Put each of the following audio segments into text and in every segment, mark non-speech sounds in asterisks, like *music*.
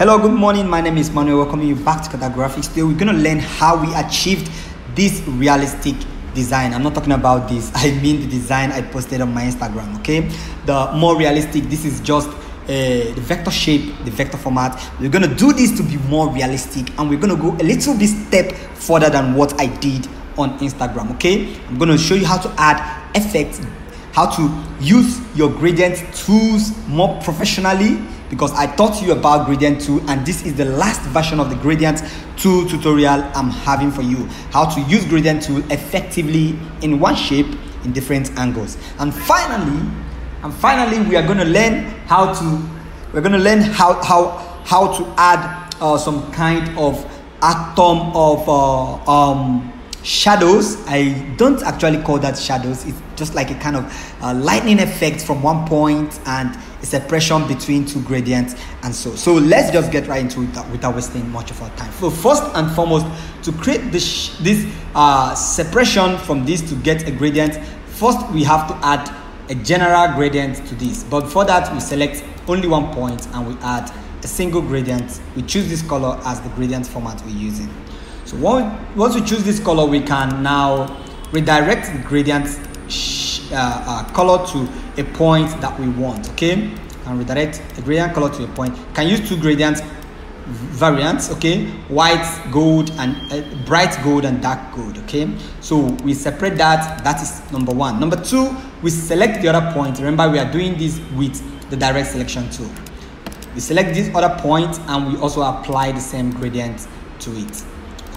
Hello, good morning. My name is Manuel. Welcoming you back to CaterGraphix. Today we're gonna learn how we achieved this realistic design. I'm not talking about this. *laughs* I mean the design I posted on my Instagram. Okay, the more realistic. This is just uh, the vector shape, the vector format. We're gonna do this to be more realistic, and we're gonna go a little bit step further than what I did on Instagram. Okay, I'm gonna show you how to add effects, how to use your gradient tools more professionally because I taught you about gradient tool and this is the last version of the gradient tool tutorial I'm having for you how to use gradient tool effectively in one shape in different angles. And finally and finally we are going to learn how to we're going to learn how how how to add uh, some kind of atom of uh, um, shadows. I don't actually call that shadows. It's just like a kind of uh, lightning effect from one point and a separation between two gradients and so. So let's just get right into it without wasting much of our time. So first and foremost to create this this uh, separation from this to get a gradient first we have to add a general gradient to this. But for that we select only one point and we add a single gradient. We choose this color as the gradient format we're using so once we choose this color, we can now redirect the gradient uh, uh, color to a point that we want, okay? And redirect the gradient color to a point. Can use two gradient variants, okay? White, gold, and uh, bright gold and dark gold, okay? So we separate that, that is number one. Number two, we select the other point. Remember, we are doing this with the direct selection tool. We select this other point and we also apply the same gradient to it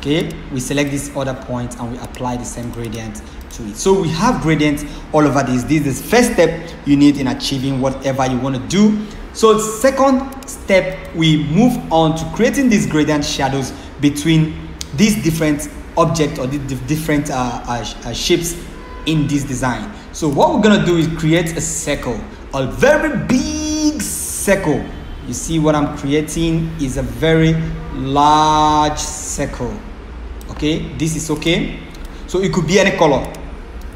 okay we select this other point and we apply the same gradient to it. So we have gradients all over this. This is first step you need in achieving whatever you want to do. So second step we move on to creating these gradient shadows between these different objects or the different uh, uh, uh, shapes in this design. So what we're gonna do is create a circle a very big circle. You see what i'm creating is a very large circle okay this is okay. So it could be any color.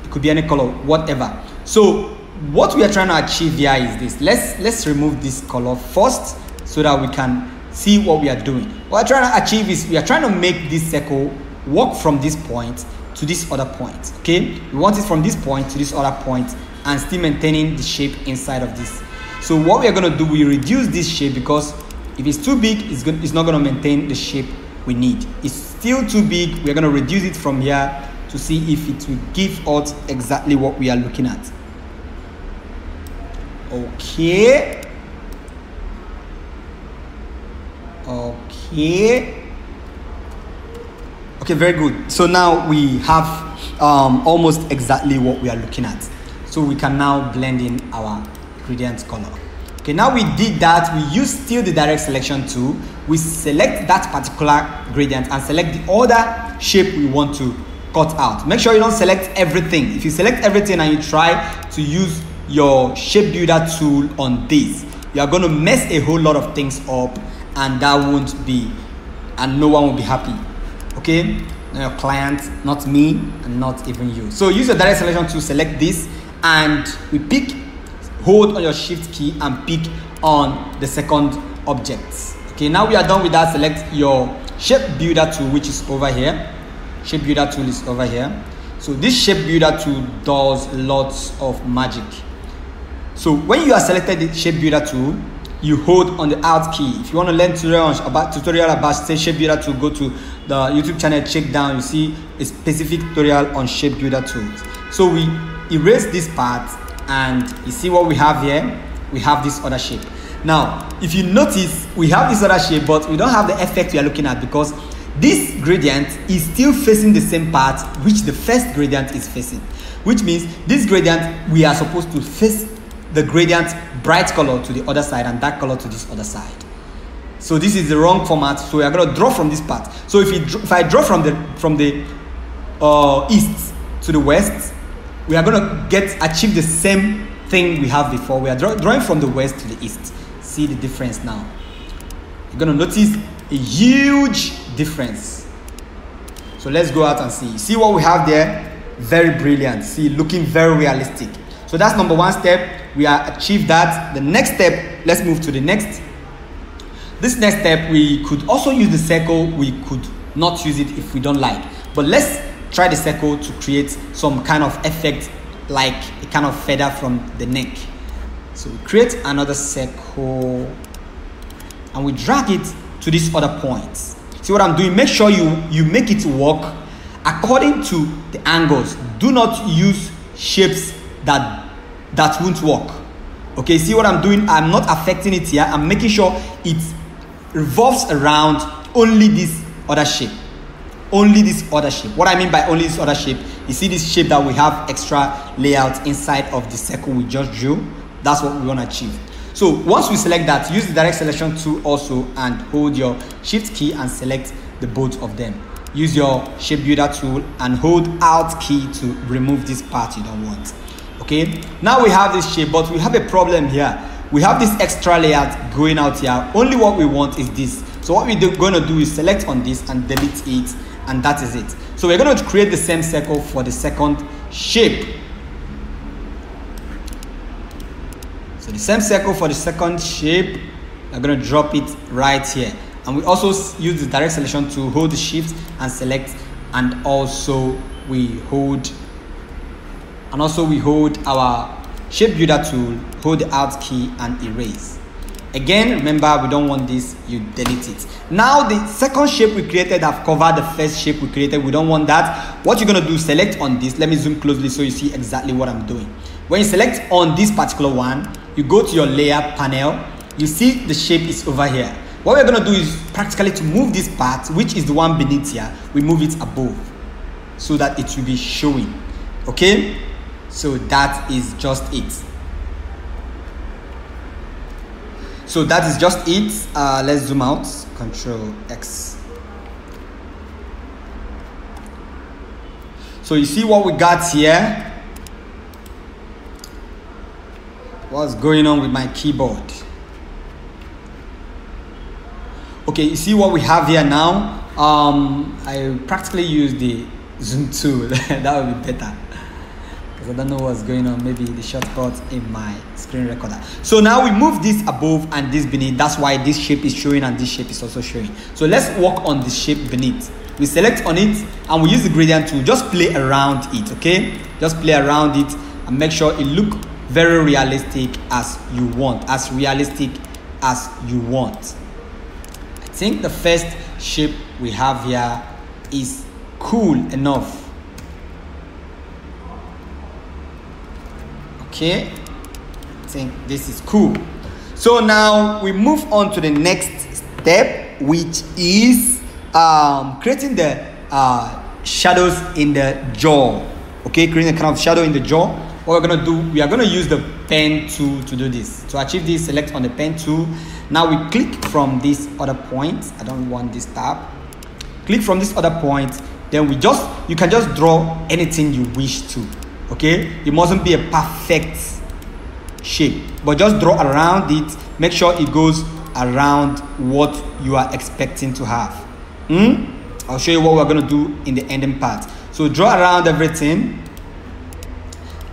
It could be any color whatever. So what we are trying to achieve here is this. Let's let's remove this color first so that we can see what we are doing. What we're trying to achieve is we are trying to make this circle walk from this point to this other point okay? We want it from this point to this other point and still maintaining the shape inside of this. So what we are going to do we reduce this shape because if it's too big it's, it's not going to maintain the shape we need. It's still too big. We're going to reduce it from here to see if it will give us exactly what we are looking at. Okay. Okay. Okay, very good. So now we have um, almost exactly what we are looking at. So we can now blend in our gradient color. Okay, now we did that. We use still the direct selection tool. We select that particular gradient and select the other shape we want to cut out. Make sure you don't select everything. If you select everything and you try to use your shape builder tool on this, you are going to mess a whole lot of things up and that won't be, and no one will be happy. Okay? Not your client, not me, and not even you. So use your direct selection to select this and we pick hold on your shift key and pick on the second object. Okay now we are done with that. Select your shape builder tool which is over here. Shape builder tool is over here. So this shape builder tool does lots of magic. So when you are selected the shape builder tool you hold on the alt key. If you want to learn tutorial about tutorial about shape builder tool go to the youtube channel check down you see a specific tutorial on shape builder tools. So we erase this part and you see what we have here? We have this other shape. Now if you notice we have this other shape but we don't have the effect we are looking at because this gradient is still facing the same part which the first gradient is facing which means this gradient we are supposed to face the gradient bright color to the other side and dark color to this other side. So this is the wrong format so we are going to draw from this part so if, you, if i draw from the from the uh, east to the west we are going to get achieve the same thing we have before. We are draw, drawing from the west to the east. See the difference now. You're going to notice a huge difference. So let's go out and see. See what we have there? Very brilliant. See, looking very realistic. So that's number one step. We are achieved that. The next step, let's move to the next. this next step we could also use the circle we could not use it if we don't like but let's try the circle to create some kind of effect like a kind of feather from the neck. So we create another circle and we drag it to this other point. See what i'm doing? Make sure you you make it work according to the angles. Do not use shapes that that won't work. Okay see what i'm doing? I'm not affecting it here. I'm making sure it revolves around only this other shape only this other shape what i mean by only this other shape you see this shape that we have extra layout inside of the circle we just drew? That's what we want to achieve. So once we select that use the direct selection tool also and hold your shift key and select the both of them. Use your shape builder tool and hold alt key to remove this part you don't want. Okay? Now we have this shape but we have a problem here. We have this extra layout going out here. Only what we want is this. So what we're going to do is select on this and delete it and that is it. So we're going to create the same circle for the second shape. So the same circle for the second shape I'm going to drop it right here. And we also use the direct selection to hold the shift and select and also we hold and also we hold our shape builder tool hold the alt key and erase again remember we don't want this you delete it. Now the second shape we created have covered the first shape we created. We don't want that. What you're going to do select on this. Let me zoom closely so you see exactly what i'm doing. When you select on this particular one you go to your layer panel. You see the shape is over here. What we're going to do is practically to move this part, which is the one beneath here, we move it above so that it will be showing. Okay? So that is just it. So that is just it. Uh, let's zoom out. Control X. So you see what we got here? What's going on with my keyboard? okay you see what we have here now um, I practically use the zoom tool *laughs* that would be better because I don't know what's going on. Maybe the shortcut in my screen recorder. So now we move this above and this beneath. That's why this shape is showing and this shape is also showing. So let's work on the shape beneath. We select on it and we use the gradient tool just play around it okay? Just play around it and make sure it look very realistic as you want as realistic as you want. I think the first shape we have here is cool enough okay? I think this is cool. So now we move on to the next step which is um, creating the uh, shadows in the jaw. Okay? Creating a kind of shadow in the jaw. What we're gonna do we are gonna use the pen tool to do this. To achieve this select on the pen tool. Now we click from this other point. I don't want this tab. Click from this other point. Then we just you can just draw anything you wish to okay? It mustn't be a perfect shape. But just draw around it. Make sure it goes around what you are expecting to have. Hmm? i'll show you what we're going to do in the ending part. So draw around everything.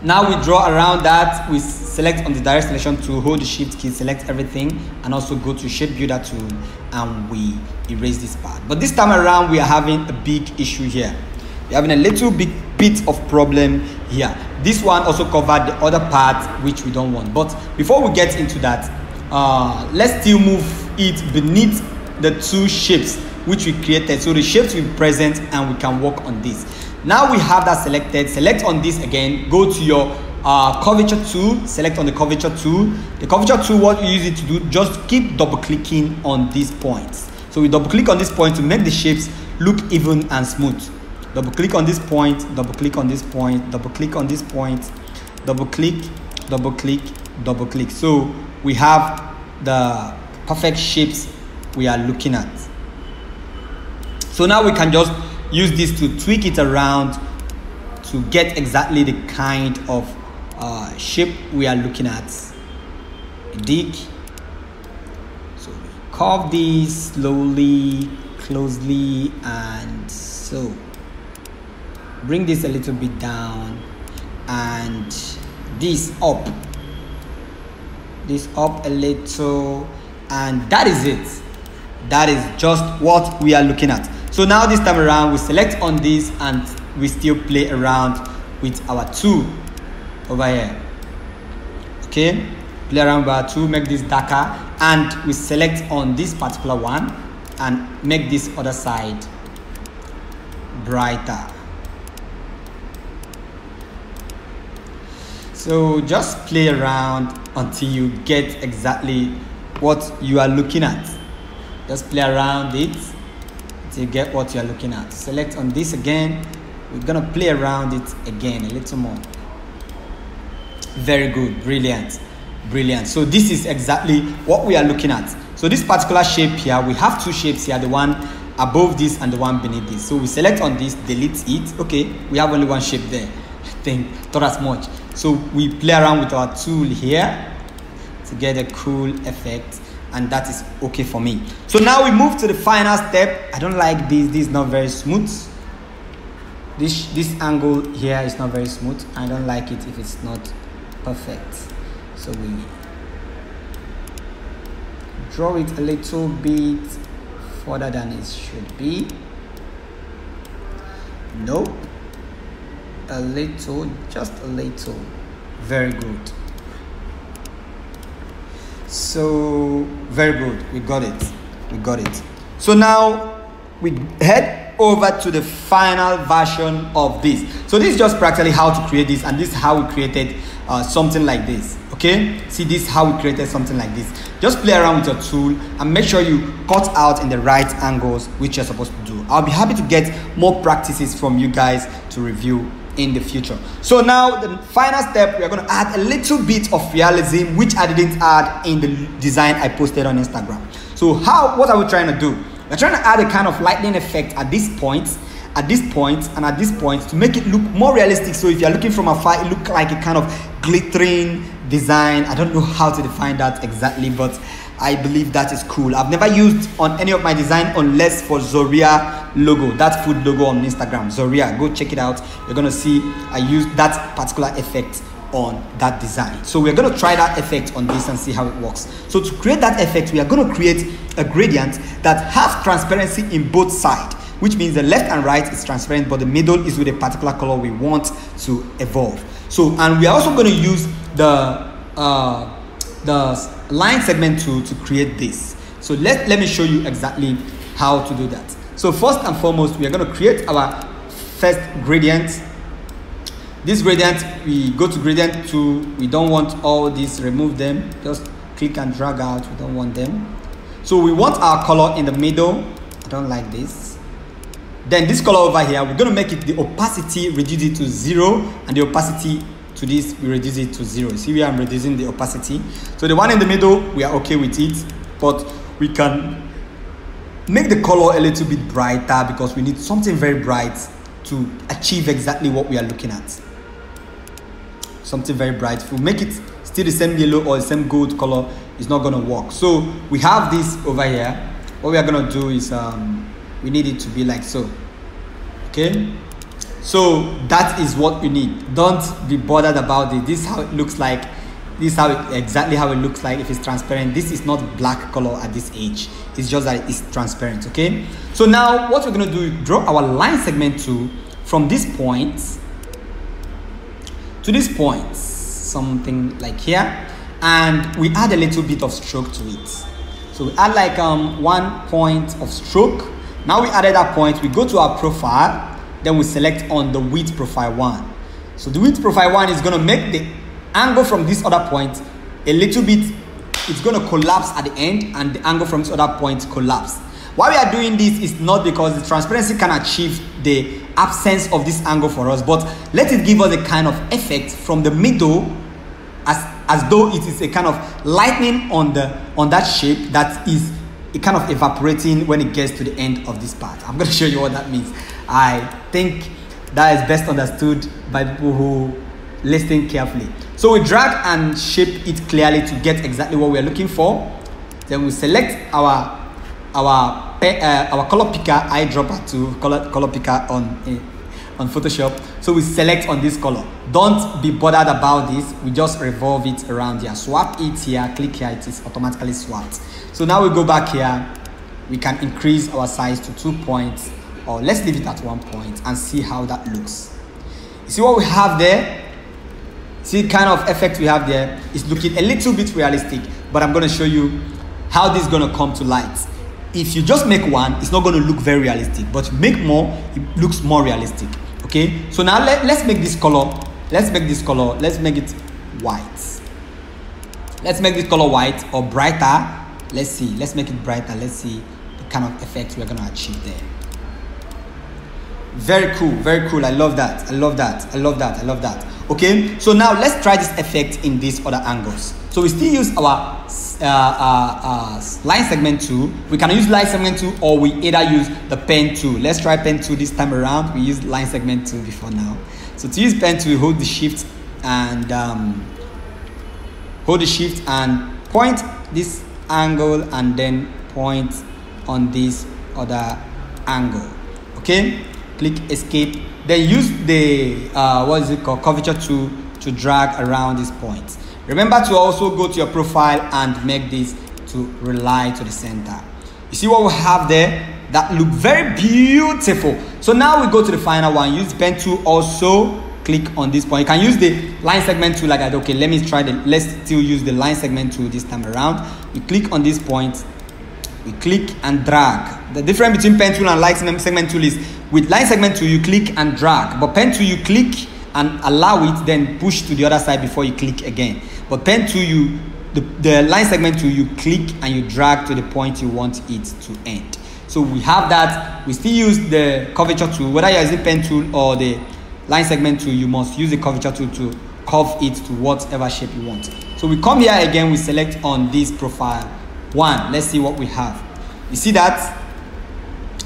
Now we draw around that. We select on the direct selection to hold the shift key select everything and also go to shape builder tool and we erase this part. But this time around we are having a big issue here we're having a little bit bit of problem here. This one also covered the other part which we don't want. But before we get into that uh, let's still move it beneath the two shapes which we created. So the shapes will be present and we can work on this. Now we have that selected. Select on this again. Go to your uh, curvature tool. Select on the curvature tool. The curvature tool what you use it to do just keep double clicking on these points. So we double click on this point to make the shapes look even and smooth double click on this point double click on this point double click on this point double click double click double click. So we have the perfect shapes we are looking at. So now we can just use this to tweak it around to get exactly the kind of uh, shape we are looking at. Dig. So curve this slowly closely and so bring this a little bit down. And this up. This up a little. And that is it. That is just what we are looking at. So now this time around we select on this and we still play around with our two over here. Okay? Play around with our tool make this darker. And we select on this particular one and make this other side brighter so just play around until you get exactly what you are looking at. Just play around it to get what you are looking at. Select on this again. We're gonna play around it again a little more. Very good. Brilliant. Brilliant. So this is exactly what we are looking at. So this particular shape here we have two shapes here the one above this and the one beneath this. So we select on this delete it. Okay we have only one shape there. *laughs* I think not as much so we play around with our tool here to get a cool effect and that is okay for me. So now we move to the final step. I don't like this. This is not very smooth. This this angle here is not very smooth. I don't like it if it's not perfect. So we draw it a little bit further than it should be. Nope a little just a little. Very good. So very good. We got it. We got it. So now we head over to the final version of this. So this is just practically how to create this and this is how we created uh, something like this. Okay? See this how we created something like this. Just play around with your tool and make sure you cut out in the right angles which you're supposed to do. I'll be happy to get more practices from you guys to review in the future. So now the final step we are going to add a little bit of realism which i didn't add in the design i posted on instagram. So how what are we trying to do? We're trying to add a kind of lightning effect at this point at this point and at this point to make it look more realistic. So if you're looking from afar it look like a kind of glittering design. I don't know how to define that exactly but I believe that is cool. I've never used on any of my design unless for Zoria logo, that food logo on Instagram. Zoria, go check it out. You're gonna see I used that particular effect on that design. So we're gonna try that effect on this and see how it works. So to create that effect, we are gonna create a gradient that has transparency in both sides which means the left and right is transparent but the middle is with a particular color we want to evolve so and we are also going to use the uh, the line segment tool to create this. So let, let me show you exactly how to do that. So first and foremost, we are going to create our first gradient. This gradient, we go to gradient tool. We don't want all these, remove them. Just click and drag out. We don't want them. So we want our color in the middle. I don't like this. Then this color over here, we're going to make it the opacity, reduce it to zero, and the opacity to this we reduce it to zero. See where i'm reducing the opacity? So the one in the middle we are okay with it but we can make the color a little bit brighter because we need something very bright to achieve exactly what we are looking at. Something very bright. If we make it still the same yellow or the same gold color it's not to work. So we have this over here. What we are to do is um, we need it to be like so. Okay so that is what you need. Don't be bothered about it. This is how it looks like. This is how it, exactly how it looks like if it's transparent. This is not black color at this age. It's just that it's transparent okay? So now what we're to do draw our line segment to from this point to this point something like here and we add a little bit of stroke to it. So we add like um one point of stroke. Now we added that point. We go to our profile then we select on the width profile one. So the width profile one is going to make the angle from this other point a little bit, it's going to collapse at the end and the angle from this other point collapse. Why we are doing this is not because the transparency can achieve the absence of this angle for us, but let it give us a kind of effect from the middle as, as though it is a kind of lightning on, the, on that shape that is kind of evaporating when it gets to the end of this part. I'm going *laughs* to show you what that means. I think that is best understood by people who listen carefully. So we drag and shape it clearly to get exactly what we're looking for. Then we select our our uh, our color picker eyedropper to color color picker on uh, on Photoshop. So we select on this color. Don't be bothered about this. We just revolve it around here. Swap it here. Click here. It is automatically swapped. So now we go back here. we can increase our size to two points or let's leave it at one point and see how that looks. See what we have there? See kind of effect we have there? Is looking a little bit realistic but i'm going to show you how this is going to come to light. If you just make one it's not going to look very realistic but make more it looks more realistic okay? So now let, let's make this color let's make this color let's make it white. Let's make this color white or brighter. Let's see let's make it brighter. Let's see the kind of effect we're going to achieve there very cool very cool. I love that. I love that. I love that. I love that. Okay so now let's try this effect in these other angles. So we still use our uh, uh, uh, line segment tool we can use line segment tool or we either use the pen tool let's try pen tool this time around. We used line segment tool before now. So to use pen tool hold the shift and um, hold the shift and point this angle and then point on this other angle. Okay click escape then use the uh, what is it called curvature tool to drag around this point remember to also go to your profile and make this to rely to the center. You see what we have there? That look very beautiful. So now we go to the final one. Use pen tool also click on this point. You can use the line segment tool like that. Okay let me try the let's still use the line segment tool this time around. You click on this point we click and drag. The difference between pen tool and line segment tool is with line segment tool you click and drag. But pen tool you click and allow it then push to the other side before you click again. But pen tool you the, the line segment tool you click and you drag to the point you want it to end. So we have that. We still use the curvature tool. Whether you're using pen tool or the line segment tool you must use the curvature tool to curve it to whatever shape you want. So we come here again we select on this profile one let's see what we have. You see that?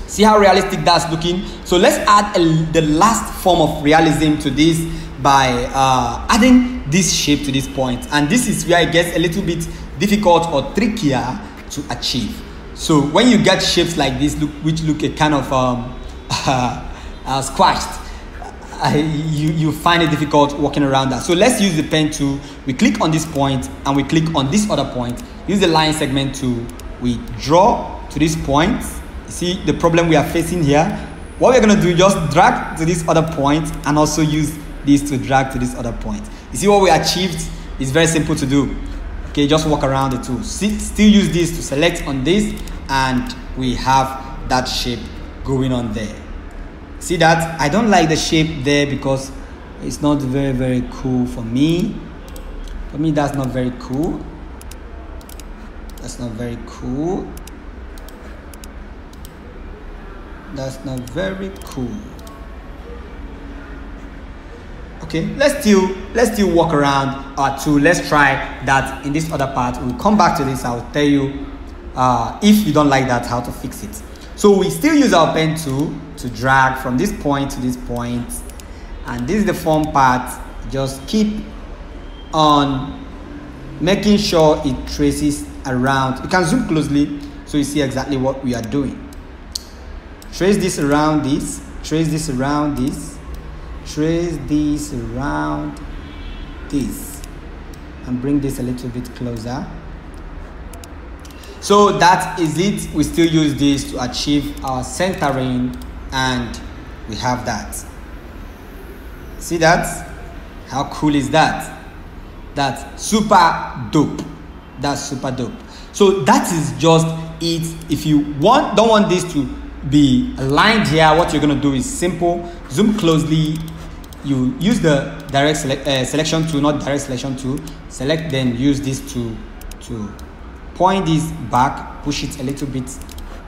See how realistic that's looking? So let's add a, the last form of realism to this by uh, adding this shape to this point. And this is where it gets a little bit difficult or trickier to achieve. So when you get shapes like this look, which look a kind of um, *laughs* uh, squashed you, you find it difficult walking around that. So let's use the pen tool. We click on this point and we click on this other point. Use the line segment tool. We draw to this point. See the problem we are facing here. What we're gonna do, just drag to this other point and also use this to drag to this other point. You see what we achieved? It's very simple to do. Okay, just walk around the tool. See, still use this to select on this and we have that shape going on there see that? I don't like the shape there because it's not very very cool for me. For me that's not very cool. That's not very cool. That's not very cool. Okay let's still let's still walk around our tool let's try that in this other part. We'll come back to this. I'll tell you uh, if you don't like that how to fix it so we still use our pen tool to drag from this point to this point. And this is the form part. Just keep on making sure it traces around. You can zoom closely so you see exactly what we are doing. Trace this around this trace this around this trace this around this and bring this a little bit closer so that is it. We still use this to achieve our centering and we have that. See that? How cool is that? That's super dope. That's super dope. So that is just it. If you want don't want this to be aligned here what you're to do is simple. Zoom closely. You use the direct uh, selection tool not direct selection tool. Select then use this to to point this back push it a little bit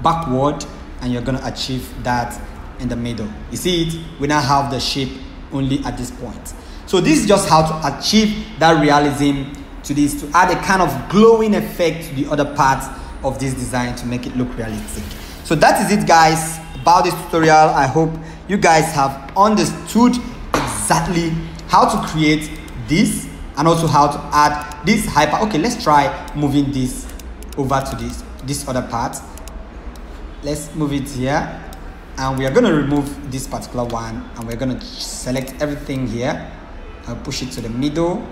backward and you're going to achieve that in the middle. You see it? We now have the shape only at this point. So this is just how to achieve that realism to this to add a kind of glowing effect to the other parts of this design to make it look realistic. So that is it guys about this tutorial. I hope you guys have understood exactly how to create this and also how to add this hyper. Okay let's try moving this over to this this other part. Let's move it here. And we are going to remove this particular one and we're going to select everything here. I'll push it to the middle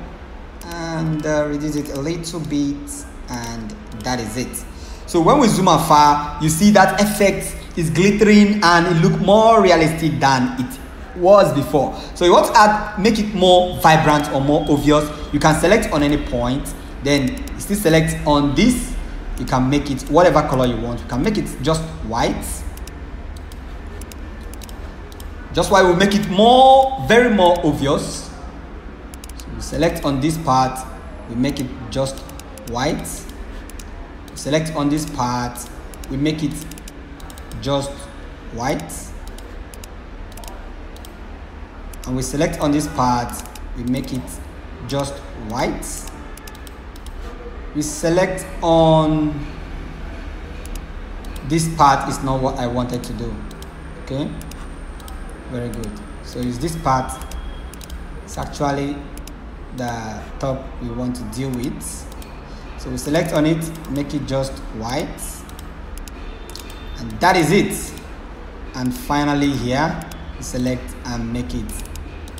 and uh, reduce it a little bit and that is it. So when we zoom out far you see that effect is glittering and it look more realistic than it was before. So you want to add make it more vibrant or more obvious you can select on any point. Then you still select on this you can make it whatever color you want. You can make it just white. Just why we make it more very more obvious. So we select on this part we make it just white. We select on this part we make it just white. And we select on this part we make it just white we select on this part is not what I wanted to do. Okay? Very good. So is this part it's actually the top we want to deal with. So we select on it make it just white. And that is it. And finally here select and make it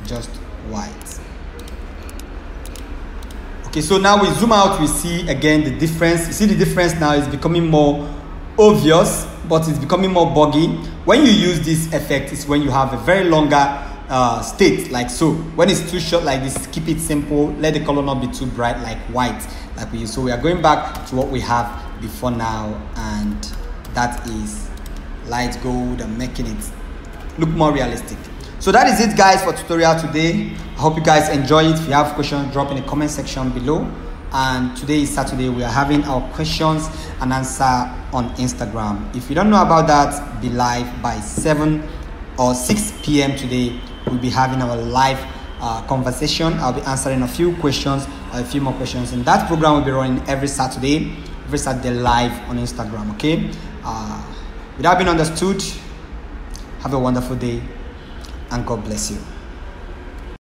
just white okay so now we zoom out we see again the difference. You see the difference now is becoming more obvious but it's becoming more buggy when you use this effect is when you have a very longer uh, state like so. When it's too short like this keep it simple. Let the color not be too bright like white like we use. So we are going back to what we have before now and that is light gold. And making it look more realistic so that is it guys for tutorial today. I hope you guys enjoy it. If you have questions drop in the comment section below. And today is saturday. We are having our questions and answer on instagram. If you don't know about that be live by 7 or 6 p.m today. We'll be having our live uh, conversation. I'll be answering a few questions a few more questions. And that program will be running every saturday every saturday live on instagram okay? Uh, without being understood have a wonderful day and god bless you